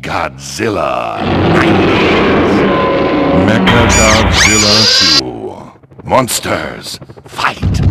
Godzilla Mecha Godzilla 2. Monsters, fight!